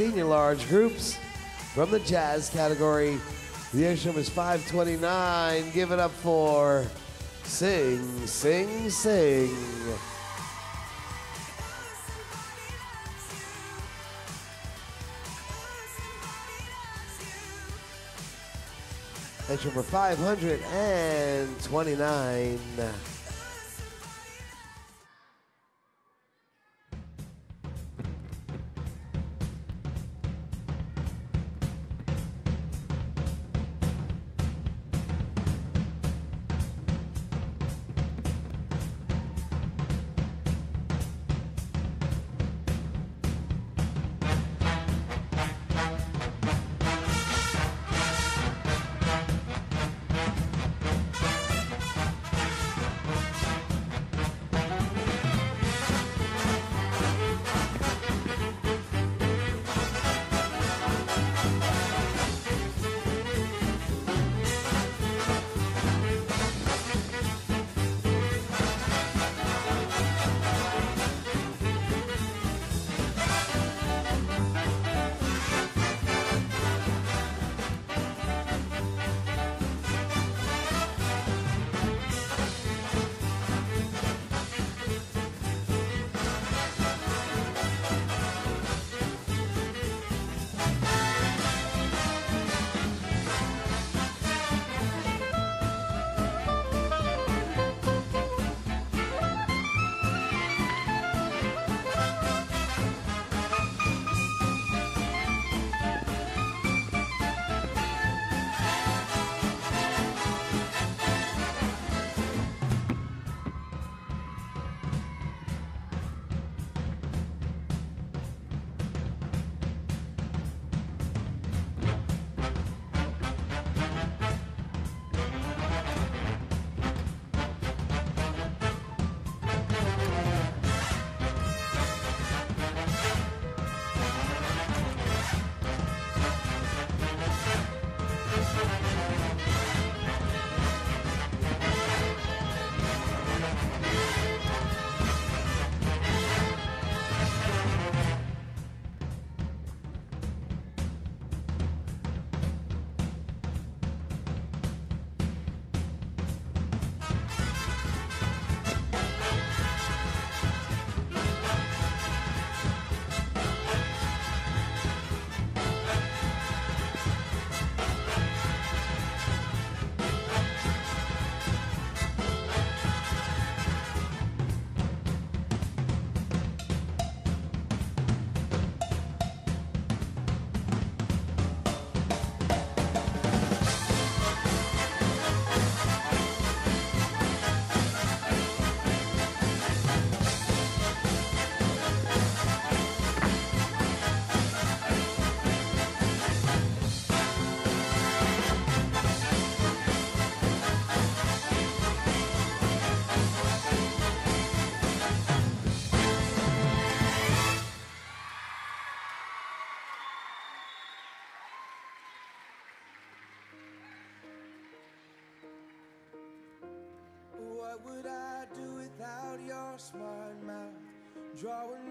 senior large groups from the jazz category. The extra is 529. Give it up for Sing, Sing, Sing. Extra for 529. What would I do without your smart mouth? Drawing